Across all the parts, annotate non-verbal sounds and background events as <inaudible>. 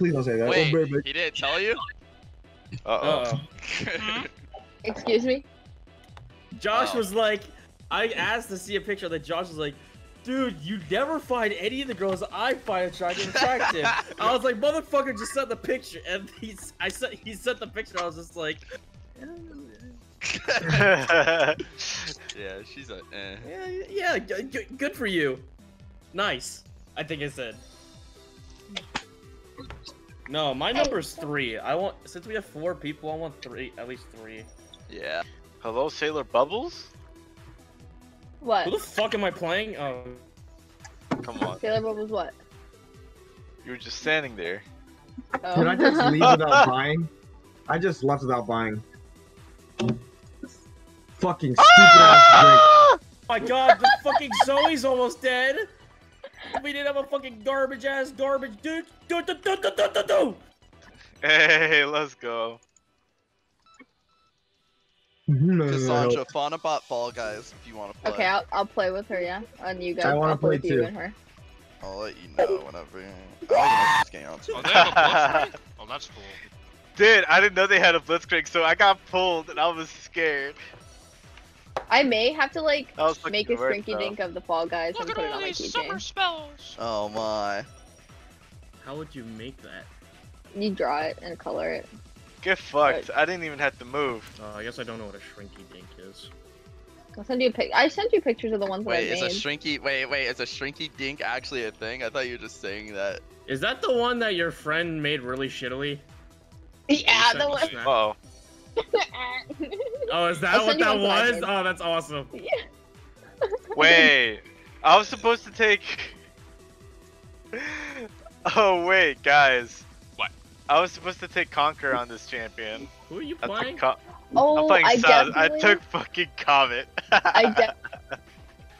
Please don't say that. Wait, oh, baby. he didn't tell you? Uh <laughs> Uh-oh. <laughs> Excuse me? Josh Oh. was like, I asked to see a picture that Josh was like, dude, you never find any of the girls I find attractive attractive. <laughs> I was like, motherfucker, just sent the picture, and he's, I sent, he sent the picture. I was just like, oh. Yeah, she's a eh. yeah, yeah, g- g- good for you. Nice. I think I said. No, my oh. number's three. I want since we have four people, I want three, at least three. Yeah. Hello, Sailor Bubbles? What? Who the fuck am I playing? Oh, Come on. Sailor Bubbles what? You were just standing there. Oh. Did I just leave <laughs> without buying? I just left without buying. Fucking stupid ass ah! drink. Oh my god, the fucking Zoe's almost dead. <laughs> We didn't have a fucking garbage ass garbage dude. Do do do do do do do. Hey, let's go. Cassandra, <laughs> fawn about Fall Guys if you want to play. Okay, I'll, I'll play with her, yeah. And you guys, I wanna play play with you too. and her. I'll let you know whenever. I don't even know if this game Oh, they have a <laughs> Blitzcrank? Oh, that's cool. Dude, I didn't know they had a Blitzkrieg, so I got pulled and I was scared. I may have to like That was fucking make a shrinky dink of the Fall Guys Look and at put it on my these summer keychain. spells. Oh my. How would you make that? You draw it and color it. Get fucked. I didn't even have to move. Uh, I guess I don't know what a shrinky dink is. I'll send you a pic. I sent you pictures of the ones Wait, that is I a made. shrinky? Wait, wait, is a shrinky dink actually a thing? I thought you were just saying that. Is that the one that your friend made really shittily? yeah, the sent one. me snap? Uh oh. <laughs> Oh, is that I'll what that one that I was? did. Oh, that's awesome. <laughs> yeah. Wait. I was supposed to take. <laughs> oh, wait, guys. What? I was supposed to take Conquer on this champion. Who are you I playing? took, Oh, I'm playing I Saz. definitely, I took fucking Comet. I de-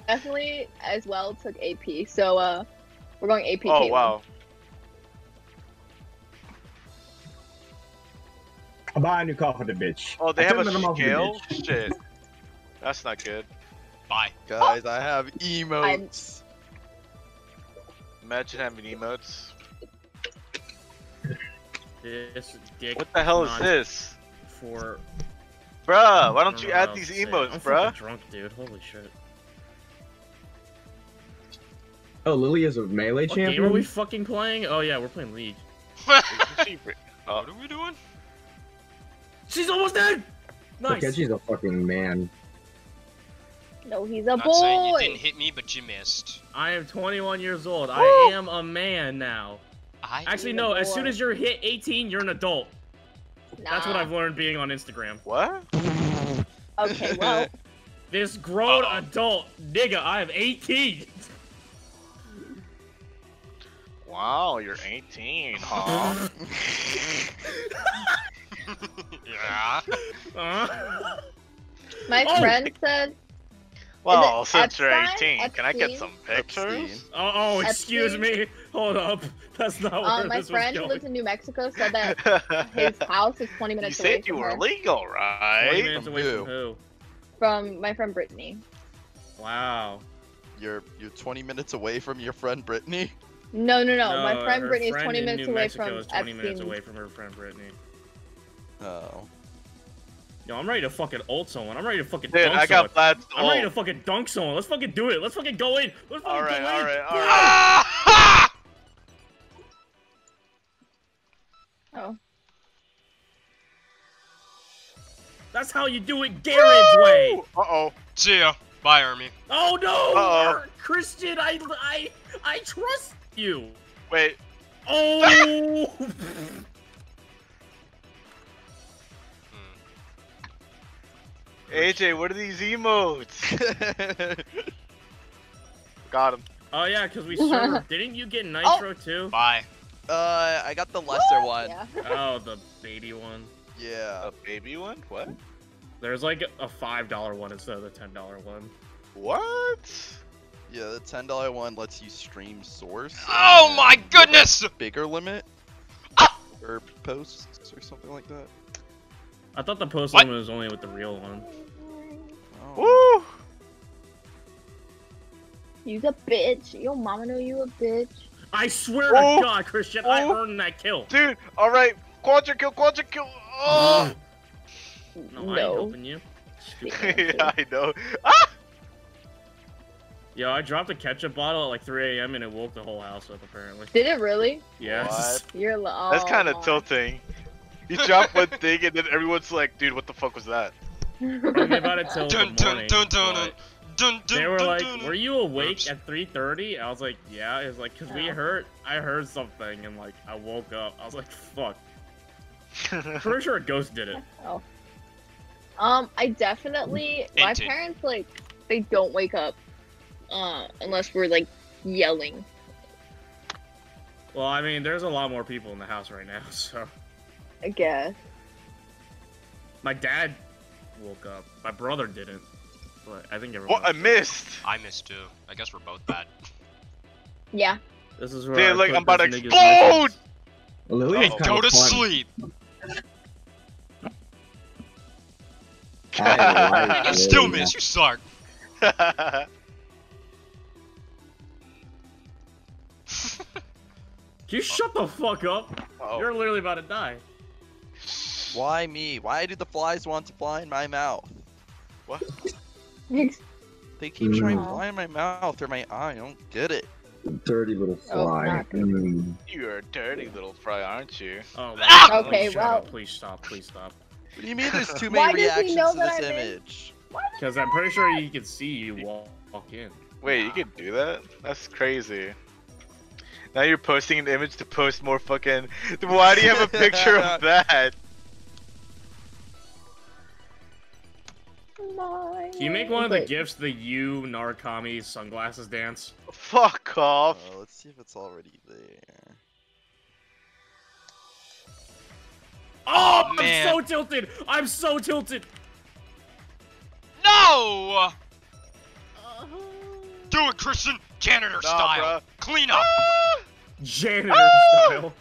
definitely as well took AP. So uh, we're going AP. Oh, Caitlyn. wow. I'll buy a new car for the bitch. Oh, they I have a them off the scale? <laughs> Shit. That's not good. Bye. Guys, I have emotes. Imagine having emotes. This dick. What the hell is this? For Bruh, why I don't you add these else to say. emotes, I'm bruh? fucking drunk, dude. Holy shit. Oh, Lily is a melee What game are we fucking playing? Oh yeah, we're playing League. <laughs> Oh. what are we doing? She's almost dead. Nice. Takechi's a fucking man. No, he's a Not saying you boy. didn't hit me, but you missed. I am 21 years old. Woo! I am a man now. I Actually, He's no. As soon as you're hit 18, you're an adult. That's what I've learned being on Instagram. What? Okay, well, <laughs> This grown Uh-oh. adult nigga, I am 18. Wow, you're 18, huh? <laughs> <laughs> yeah. Uh, my Oh! friend said well, it since you're Epstein? 18, can I get some pictures? Epstein. oh, oh, excuse Epstein? me. Hold up. That's not where um, my friend was who going. lives in New Mexico said that <laughs> his house is 20 you minutes away said you from were her. legal, 20 minutes From away who? from who? From my friend Brittany. Wow. You're you're 20 minutes away from your friend Brittany. No, no, no. my friend her Brittany is 20 minutes away Mexico from is 20 minutes away from her friend Brittany. Oh. Yo, I'm ready to fucking ult someone. I'm ready to fucking Dude, dunk I someone. got Vlad's I'm ready to fucking dunk someone. Let's fucking do it. Let's fucking go in. Let's fucking Alright, go in. alright, Yeah! alright. <laughs> Ah! Oh. That's how you do it Garrett's way. Uh oh. See ya. Bye, Army. Oh no, Uh-oh. Christian, I, I, I trust you. Wait. Oh. <laughs> <laughs> AJ, what are these emotes? <laughs> Got him. oh yeah, cause we <laughs> served. Didn't you get nitro too? Bye. uh, I got the lesser one. Yeah. <laughs> Oh, the baby one. Yeah. A baby one? What? There's like a five dollar one instead of the ten dollar one. What? Yeah, the ten dollar one lets you stream source. Oh my goodness! Bigger limit. Ah! Or posts or something like that. I thought the post What? limit was only with the real one. Oh. Woo! You's a bitch. Your mama know you a bitch. I swear Oh. to God, Christian, I Oh. earned that kill. Dude, all right, quadra kill, quadra kill. Oh, No, I ain't helping you. <laughs> <laughs> yeah, I know. Ah! Yo, I dropped a ketchup bottle at like 3 a.m. and it woke the whole house up. Apparently. Did it really? Yes. You're. li- That's kind oh. of tilting. You drop one thing and then everyone's like, dude, what the fuck was that? I about it till Dun, dun, morning. dun, dun, Dun, dun, They were like, "Were you awake Oops. at 3:30?" I was like, "Yeah." It was like, "Cause we heard, I heard something, and like, I woke up. I was like, fuck." <laughs> Pretty sure a ghost did it. Oh. Um, I definitely. My Hinted. parents like they don't wake up, uh, unless we're like yelling. Well, I mean, there's a lot more people in the house right now, <laughs> so I guess. my dad woke up. My brother didn't, but I think everyone. what? I missed. I missed too. I guess we're both bad. Yeah. This is where Dude, I like, put I'm about to explode! missions. Lily's Oh. Go to fun. sleep. <laughs> Like <laughs> You still Lily. miss. You suck. Can <laughs> you shut the fuck up? oh. You're literally about to die. Why me? Why do the flies want to fly in my mouth? What? <laughs> they keep trying to Mm. fly in my mouth or my eye. I don't get it. Dirty little Oh, fly. not good. Mm. You're a dirty little fry, aren't you? Oh, Ah! my Okay, please well- up. Please stop. Please stop. What do you mean there's too <laughs> Why many does he reactions know to this I'm image? Because I'm pretty sure you can see you walk, walk in. Wait, you can do that? That's crazy. Now you're posting an image to post more fucking. Why do you have a picture of <laughs> that? Can you make one of the gifts the you Narukami sunglasses dance? Fuck off. Uh, let's see if it's already there. Oh, man! I'm so tilted! I'm so tilted! No! Do it, Christian. Janitor Nah, style. bruh. Clean up. Janitor Ah! style.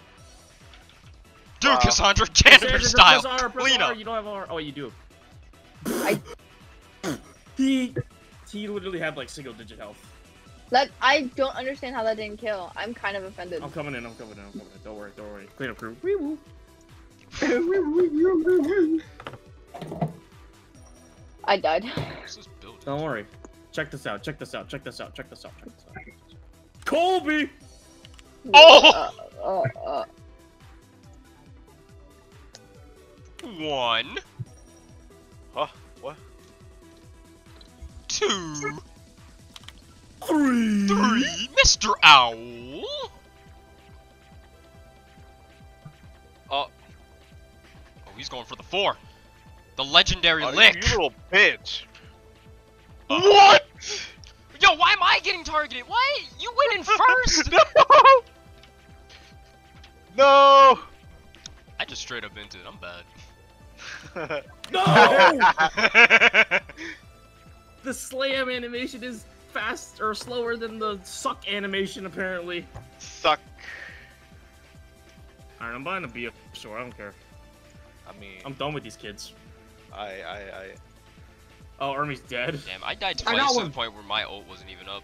Do Wow. it, Cassandra. Press Janitor style. Press R, press Clean R. up. You don't have R. Oh, you do. I- he he literally had like single digit health. That I don't understand how that didn't kill. I'm kind of offended. I'm coming in. I'm coming in. I'm coming in. Don't worry. Don't worry. Clean up crew. Wee woo. I died. What's this building? Don't worry. Check this out. Check this out. Check this out. Check this out. Check this out. Colby. Oh! Uh, uh, uh, One. Huh? What? Two. Three. Three. Mr. Owl. Oh. Oh, he's going for the four. The legendary Oh, lick. You little bitch. Uh, What? Yo, why am I getting targeted? What? You went in first? <laughs> no! No! I just straight up into it. I'm bad. <laughs> <laughs> No! The slam animation is fast or slower than the suck animation, apparently. Suck. Alright, I'm buying a BF Sword. I don't care. I mean, I'm done with these kids. I, I, I. Oh, Ermi's dead. Damn, I died I twice got to one. the point where my ult wasn't even up.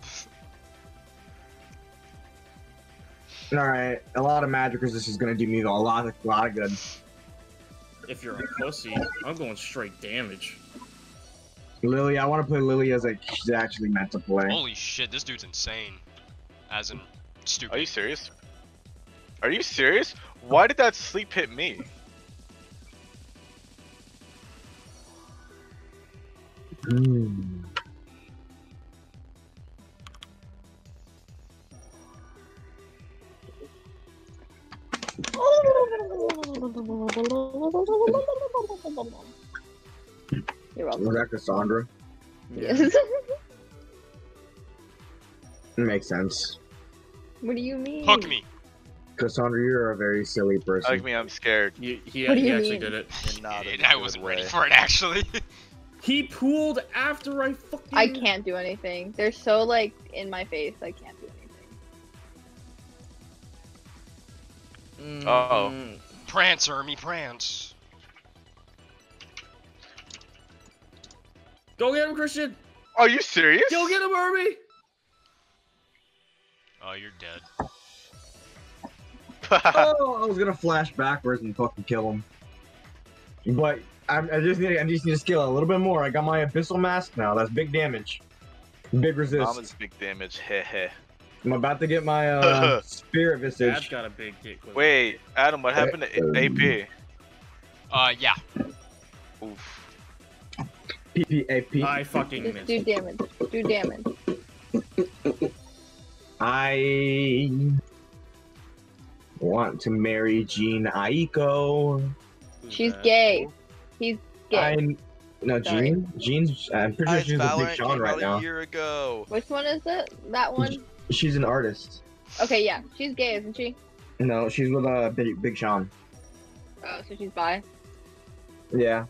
Alright, a lot of magic resist is gonna do me a lot, of, a lot of good. If you're a pussy, I'm going straight damage. Lily, I want to play Lily as like she's actually meant to play. Holy shit, this dude's insane. As in, stupid. Are you serious? Are you serious? Why did that sleep hit me? Hmm. <laughs> You're. Was that Cassandra? Yes. <laughs> It makes sense. what do you mean? Hook me. Cassandra, you're a very silly person. Like me, I'm scared. He, he, What do he you actually mean? did it. And not in And a I wasn't way. ready for it, actually. <laughs> He pooled after I fucking. I can't do anything. They're so like in my face. I can't do anything. Uh-oh. Mm. prance, Ermy, prance. Go get him, Christian. Are you serious? Go get him, Ermi. Oh, you're dead. <laughs> oh, I was gonna flash backwards and fucking kill him. But I'm, I just need I just need to scale a little bit more. I got my abyssal mask now. That's big damage. Big resist. Mama's big damage. Heh I'm about to get my <laughs> uh, spirit Dad's visage. got a big dick. with- Wait, Adam, what happened to AP? Uh, yeah. Oof. PPAP. I fucking Just missed. do damage. Do damage. I want to marry Jhené Aiko. She's that? gay. He's gay. I no Sorry. Jean. Jean's. I'm pretty sure Guys, she's a big Sean right out a now. year ago. Which one is it? That one? She's an artist. Okay, yeah. She's gay, isn't she? No, she's with uh, Big, big Sean. Oh, so she's bi. Yeah,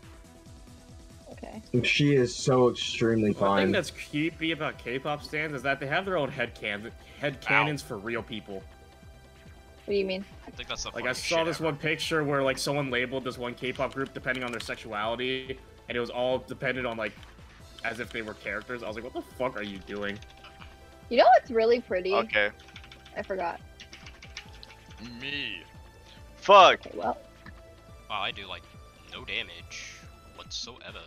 Okay. she is so extremely fine. One thing that's creepy about K-pop stands is that they have their own head can head canons for real people. What do you mean? I think that's the Like I saw this ever. one picture where like someone labeled this one K-pop group depending on their sexuality, and it was all dependent on like as if they were characters. I was like, what the fuck are you doing? You know what's really pretty? Okay. I forgot. Me. Fuck. Okay, well, Wow, I do like no damage whatsoever.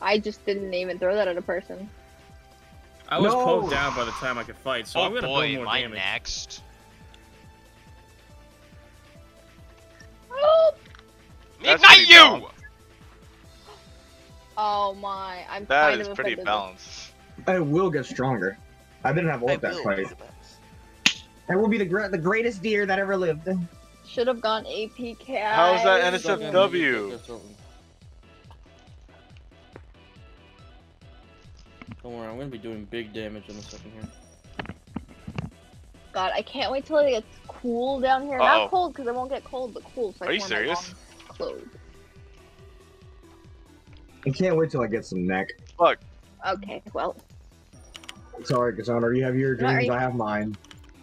I just didn't even throw that at a person. I was No! poked down by the time I could fight, so oh I'm gonna boy, build more am I damage. next? Oh, That's Ignite you! balanced. oh my! I'm That kind is of pretty offended. balanced. I will get stronger. I didn't have I ult that will fight. be the best. I will be the gre- the greatest deer that ever lived. Should have gone APK. How's that NSFW? Don't worry, I'm gonna be doing big damage in a second here. God, I can't wait till it gets cool down here. Uh-oh. Not cold because I won't get cold, but cool. So I Are you can wear my serious? long Clothes. I can't wait till I get some neck. Okay, well, Sorry, Cassandra, you have your Sorry. dreams, I have mine.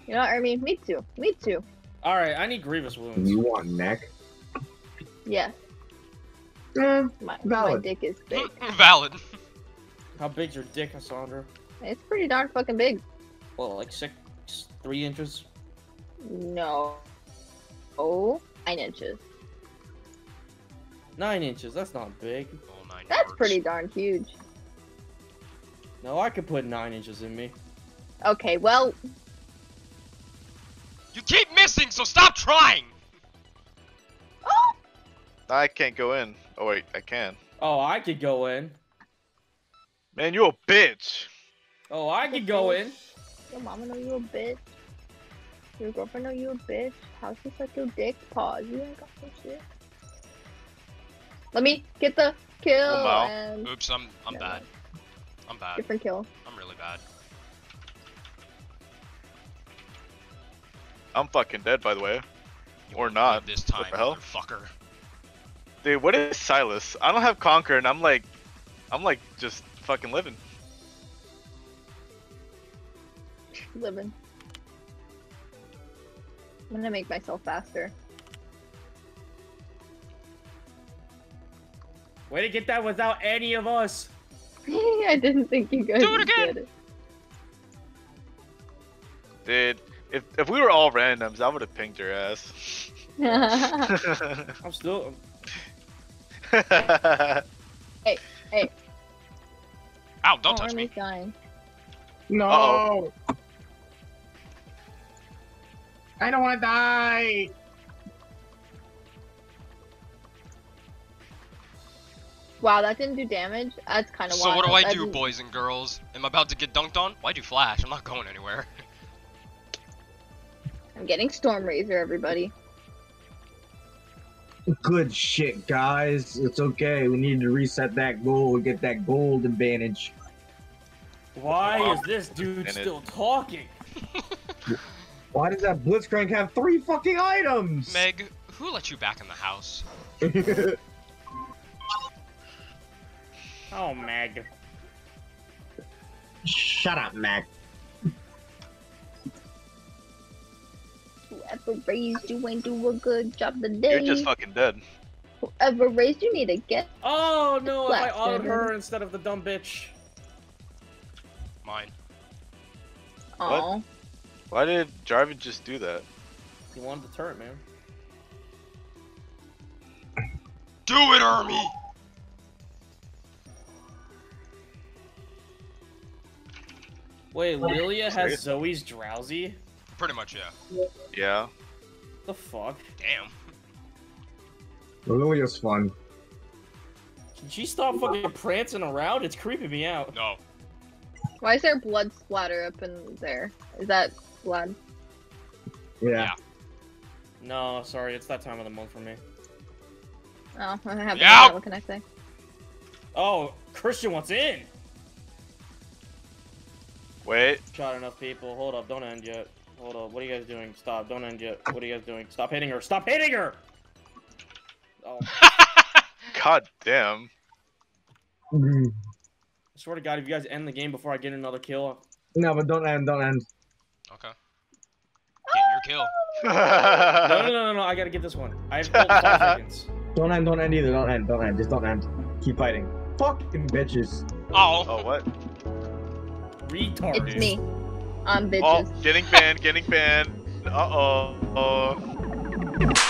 you know what I mean? Me too. Me too. All right, I need grievous wounds. You want neck? Yes. Eh, My, my Valid. dick is big. Valid. How big's your dick, Cassandra? It's pretty darn fucking big. Well, like six, three inches. No. Oh, nine inches. Nine inches. That's not big. All nine That's yards. pretty darn huge. No, I could put nine inches in me. Okay, well, You keep missing, so stop trying! Oh! I can't go in. Oh wait, I can. Oh, I could go in. Man, you a bitch. Oh, I could go in. your mama know you a bitch. Your girlfriend know you a bitch. How she suck your dick? Pause. You ain't got no shit. Let me get the kill Oh, wow. and Oops, I'm I'm Never bad. mind. I'm bad. different kill. I'm really bad. I'm fucking dead, by the way. You Or won't This time, the hell? fucker. Dude, what is Sylas? I don't have Conquer, and I'm like, I'm like just fucking living. Living. I'm gonna make myself faster. Way to get that without any of us. <laughs> I didn't think you guys Do it again. get it. Dude, if if we were all randoms, I would have pinged your ass. <laughs> <laughs> I'm still. Ow, don't oh, touch me. Army's dying. No! Uh-oh. I don't want to die! Wow, that didn't do damage. That's kind of So wild. what do I That do, didn't- boys and girls? Am I about to get dunked on? Why do flash? I'm not going anywhere. I'm getting Storm Razor, everybody. Good shit, guys. It's okay. We need to reset that goal and get that gold advantage. Why Wow. is this dude still talking? <laughs> Why does that Blitzcrank have three fucking items? Meg, who let you back in the house? <laughs> Oh, Meg. Shut up, Mac. Whoever raised you ain't do a good job today. You're just fucking dead. Whoever raised you need to get. Oh no! If I Black autoed her instead of the dumb bitch. Mine. Oh, Why did Jarvan just do that? He wanted the turret, man. Do it, Army! Wait, Lilia has Zoe's drowsy? Pretty much, yeah. Yeah. The fuck? Damn. Lilia's fun. Can she stop fucking prancing around? It's creeping me out. No. Why is there blood splatter up in there? Is that blood? Yeah. Yeah. No, sorry, it's that time of the month for me. Oh, <laughs> I have Yeah. What can I say? Oh, Christian wants in! Wait. Shot enough people. Hold up, don't end yet. Hold up, what are you guys doing? Stop, don't end yet. What are you guys doing? Stop hitting her! Stop hitting her! Oh, <laughs> God damn. I swear to God, if you guys end the game before I get another kill, No, but don't end, don't end. Okay. Get your kill. <laughs> no, no, no, no, no, I gotta get this one. I have gold five <laughs> seconds. Don't end, don't end either. Don't end, don't end. Just don't end. Keep fighting. Fucking bitches. Oh. oh, what? Retard. It's me on oh, bitches. Oh, getting banned, getting banned. Uh oh. Uh -oh.